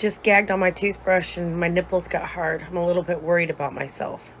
just gagged on my toothbrush and my nipples got hard. I'm a little bit worried about myself.